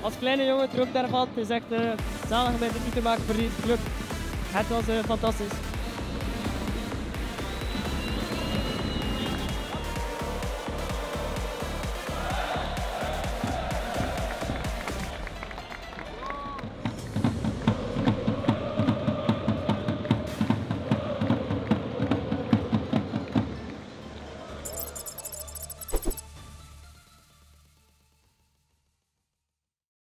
Als kleine jongen terug daarvan, valt, is echt uh, zalig om de te maken voor die club. Het was eh, fantastisch.